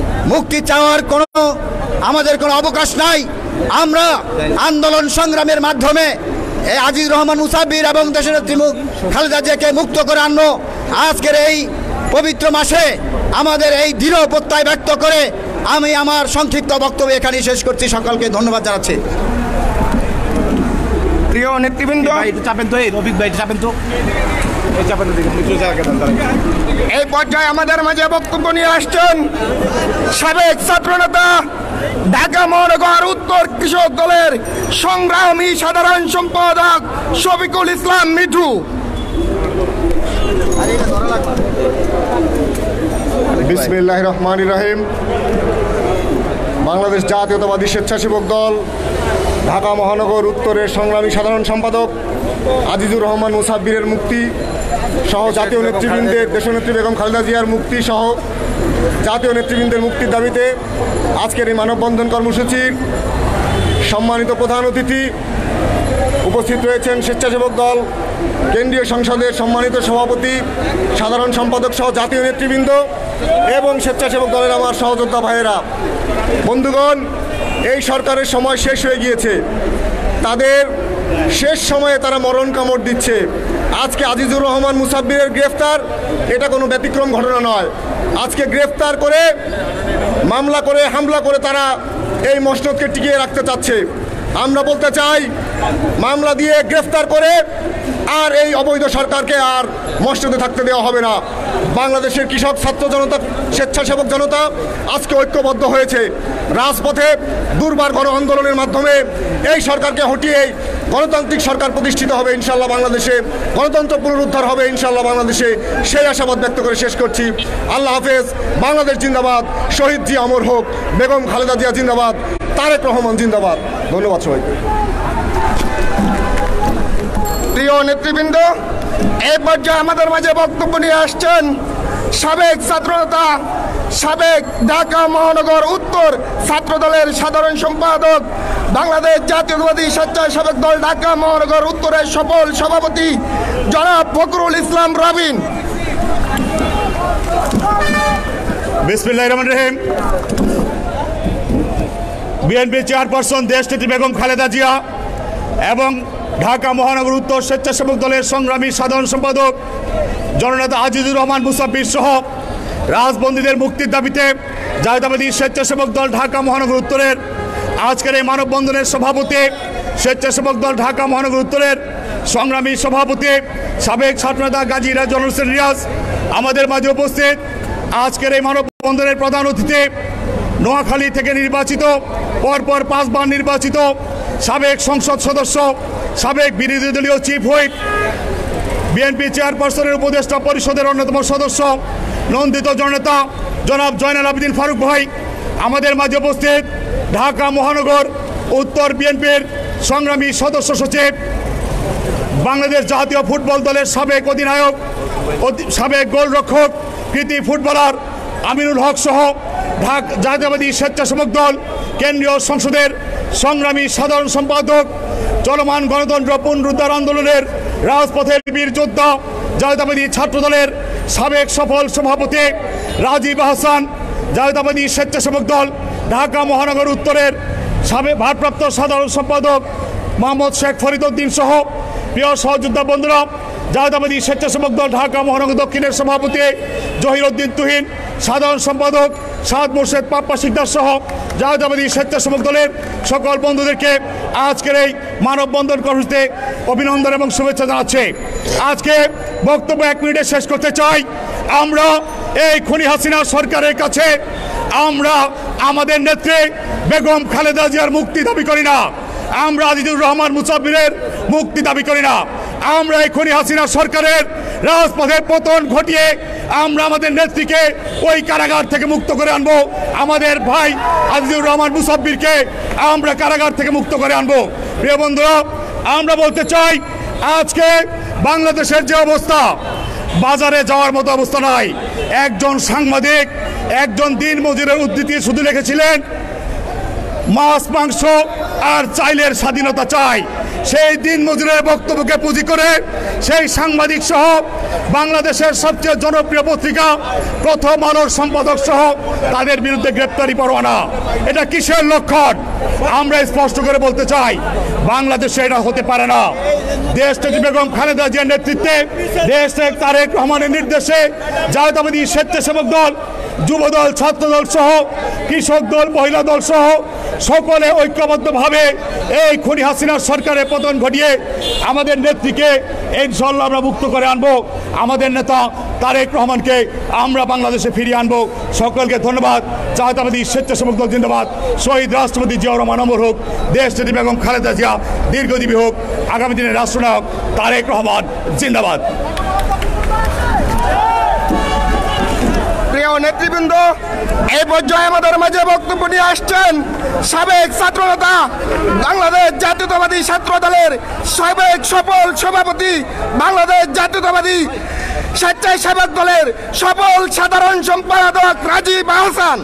মুক্তি চাওয়ার কোনো আমাদের কোনো অবকাশ নাই। আমরা আন্দোলন সংগ্রামের মাধ্যমে এই আজিজ রহমান মুসাবির এবং দেশের নেত্রী মু- খালেদা জিয়াকে মুক্ত করে আনব। আজকের এই পবিত্র মাসে আমাদের এই দৃঢ় প্রত্যয় ব্যক্ত করে আমি আমার সংক্ষিপ্ত বক্তব্য এখানে শেষ করছি। সকলকে ধন্যবাদ জানাচ্ছি। প্রিয় নেতৃবৃন্দ ভাই চাপেন তো এই রফিক ভাই চাপেন তো। এই পর্যায়ে আমাদের মাঝে বক্তব্য নিয়ে আসছেন সাবেক ছাত্রনেতা ঢাকা মহানগর উত্তর কৃষক দলের সংগ্রামী সাধারণ সম্পাদক শফিকুল ইসলাম মিঠু। বিসমিল্লাহ রহমান রহিম। বাংলাদেশ জাতীয়তাবাদী স্বেচ্ছাসেবক দল ঢাকা মহানগর উত্তরের সংগ্রামী সাধারণ সম্পাদক আজিজুর রহমান মুসাব্বিরের মুক্তি সহ জাতীয় নেতৃবৃন্দের দেশনেত্রী বেগম খালেদা জিয়ার মুক্তি সহ জাতীয় নেতৃবৃন্দের মুক্তির দাবিতে আজকের এই মানববন্ধন কর্মসূচির সম্মানিত প্রধান অতিথি উপস্থিত রয়েছেন স্বেচ্ছাসেবক দল, কেন্দ্রীয় সংসদের সম্মানিত সভাপতি, সাধারণ সম্পাদক সহ জাতীয় নেতৃবৃন্দ এবং স্বেচ্ছাসেবক দলের আমার সহযোদ্ধা ভাইয়েরা। বন্ধুগণ এই সরকারের সময় শেষ হয়ে গিয়েছে। তাদের শেষ সময়ে তারা মরণ কামড় দিচ্ছে। আজকে আজিজুর রহমান মুসাব্বিরের গ্রেফতার, এটা কোনো ব্যতিক্রম ঘটনা নয়। আজকে গ্রেফতার করে মামলা করে, হামলা করে তারা এই মসনদকে টিকিয়ে রাখতে চাচ্ছে। আমরা বলতে চাই, মামলা দিয়ে গ্রেফতার করে আর এই অবৈধ সরকারকে আর মসনদে থাকতে দেওয়া হবে না। বাংলাদেশের কৃষক, ছাত্র জনতা, স্বেচ্ছাসেবক জনতা আজকে ঐক্যবদ্ধ হয়েছে। রাজপথে দুর্বার গণ আন্দোলনের মাধ্যমে এই সরকারকে হটিয়ে গণতান্ত্রিক সরকার প্রতিষ্ঠিত হবে ইনশাল্লাহ বাংলাদেশে। গণতন্ত্র পুনরুদ্ধার হবে ইনশাল্লাহ বাংলাদেশে। সেই আশাবাদ ব্যক্ত করে শেষ করছি। আল্লাহ হাফেজ। বাংলাদেশ জিন্দাবাদ। শহীদ জি অমর হোক। বেগম খালেদা জিয়া জিন্দাবাদ। তারেক রহমান জিন্দাবাদ। ধন্যবাদ সবাইকে। প্রিয় নেতৃবৃন্দ, এই পর্যায়ে আমাদের মাঝে বক্তব্য নিয়ে আসছেন সাবেক ছাত্রনেতা, সাবেক ঢাকা মহানগর উত্তর ছাত্র দলের সাধারণ সম্পাদক, বাংলাদেশ জাতীয়তাবাদী স্বেচ্ছাসেবক দল ঢাকা মহানগর উত্তরের সফল সভাপতি জনাব ফখরুল ইসলাম রাবিন। বিএনপি চেয়ারপারসন দেশনেত্রী বেগম খালেদা জিয়া এবং ঢাকা মহানগর উত্তর স্বেচ্ছাসেবক দলের সংগ্রামী সাধারণ সম্পাদক জননেতা আজিজুর রহমান মুসাফির সহ রাজবন্দীদের মুক্তির দাবিতে জাতীয়তাবাদী স্বেচ্ছাসেবক দল ঢাকা মহানগর উত্তরের আজকের এই মানববন্ধনের সভাপতি, স্বেচ্ছাসেবক দল ঢাকা মহানগর উত্তরের সংগ্রামী সভাপতি সাবেক ছাত্রনেতা গাজী রাজন হোসেন রিয়াজ, আমাদের মাঝে উপস্থিত আজকের এই মানববন্ধনের প্রধান অতিথি, নোয়াখালী থেকে নির্বাচিত, পরপর পাঁচবার নির্বাচিত সাবেক সংসদ সদস্য, সাবেক বিরোধী দলীয় চিফ হুইপ, বিএনপি চেয়ারপারসনের উপদেষ্টা পরিষদের অন্যতম সদস্য, নন্দিত জননেতা জনাব জয়নাল আবেদিন ফারুক ভাই, আমাদের মাঝে উপস্থিত ঢাকা মহানগর উত্তর বিএনপির সংগ্রামী সদস্য সচিব, বাংলাদেশ জাতীয় ফুটবল দলের সাবেক অধিনায়ক, অধি- সাবেক গোলরক্ষক, কৃতি ফুটবলার আমিনুল হক সহ ঢাক, জাতীয়বাদী স্বেচ্ছাসেবক দল, কেন্দ্রীয় সংসদের সংগ্রামী সাধারণ সম্পাদক, চলমান গণতন্ত্র পুনরুদ্ধার আন্দোলনের রাজপথের বীর যোদ্ধা ছাত্র দলের সাবেক সফল সভাপতি রাজীব আহসান, জাতীয়তাবাদী স্বেচ্ছাসেবক দল ঢাকা মহানগর উত্তরের সাবেক ভারপ্রাপ্ত সাধারণ সম্পাদক মোহাম্মদ শেখ ফরিদউদ্দিন সহ প্রিয় সহযোদ্ধা বন্ধুরা, জাতীয়তাবাদী স্বেচ্ছাসেবক দল ঢাকা মহানগর দক্ষিণের সভাপতি জহিরউদ্দিন তুহিন, সাধারণ সম্পাদক সাদ মোর্শেদ, পাপ্পা সিকদার সহ জাতীয়তাবাদী স্বেচ্ছাসেবক দলের সকল বন্ধুদেরকে আজকের এই মানববন্ধন কর্মসূচিতে অভিনন্দন এবং শুভেচ্ছা জানাচ্ছে। আজকে বক্তব্য এক মিনিটে শেষ করতে চাই। আমরা এই খুনি হাসিনা সরকারের কাছে, আমরা আমাদের নেত্রী বেগম খালেদা জিয়ার মুক্তি দাবি করি না। আমরা আজিজুর রহমান মুসাফিরের মুক্তি দাবি করি না। আমরা এই খনি হাসিনা সরকারের রাজপথের পতন ঘটিয়ে আমরা আমাদের নেত্রীকে ওই কারাগার থেকে মুক্ত করে আনব। আমাদের ভাই আজিজুর রহমান মুসাফিরকে আমরা কারাগার থেকে মুক্ত করে আনব। প্রিয় বন্ধুরা, আমরা বলতে চাই, আজকে বাংলাদেশের যে অবস্থা, বাজারে যাওয়ার মতো অবস্থা নাই। একজন সাংবাদিক, একজন দিন মজুরের উদ্ধৃতি শুধু লিখেছিলেন, মাছ, মাংস আর চাইলের স্বাধীনতা চাই। সেই দিন মজুরের বক্তব্যকে পুঁজি করে সেই সাংবাদিক সহ বাংলাদেশের সবচেয়ে জনপ্রিয় পত্রিকা, প্রথম আলোর সম্পাদক সহ তাদের বিরুদ্ধে গ্রেপ্তারি পরোয়ানা। এটা কিসের লক্ষণ? আমরা স্পষ্ট করে বলতে চাই, বাংলাদেশে এটা হতে পারে না। দেশটাকে বেগম খালেদা জিয়ার নেতৃত্বে দেশ থেকে তারেক রহমানের নির্দেশে জাতীয়তাবাদী স্বেচ্ছাসেবক দল যুবদল, ছাত্রদল সহ, কৃষক দল, মহিলা দল সহ সকলে ঐক্যবদ্ধভাবে এই খুনি হাসিনার সরকারের পতন ঘটিয়ে আমাদের নেত্রীকে ইনশাল্লাহ আমরা মুক্ত করে আনব। আমাদের নেতা তারেক রহমানকে আমরা বাংলাদেশে ফিরিয়ে আনব। সকলকে ধন্যবাদ। জাতীয়তাবাদী স্বেচ্ছাসেবক দল জিন্দাবাদ। শহীদ রাষ্ট্রপতি জিয়াউর রহমান অমর হোক দেশ নেত্রী বেগম খালেদা জিয়া দীর্ঘজীবী হোক, আগামী দিনের রাষ্ট্রনায়ক তারেক রহমান জিন্দাবাদ। প্রিয় নেতৃবৃন্দ, এই পর্যায়ে আমাদের মাঝে বক্তব্য নিয়ে আসছেন সাবেক ছাত্রনেতা বাংলাদেশ জাতীয়তাবাদী ছাত্র দলের সাবেক সফল সভাপতি বাংলাদেশ জাতীয়তাবাদী স্বেচ্ছাসেবক দলের সফল সাধারণ সম্পাদক রাজীব আহসান।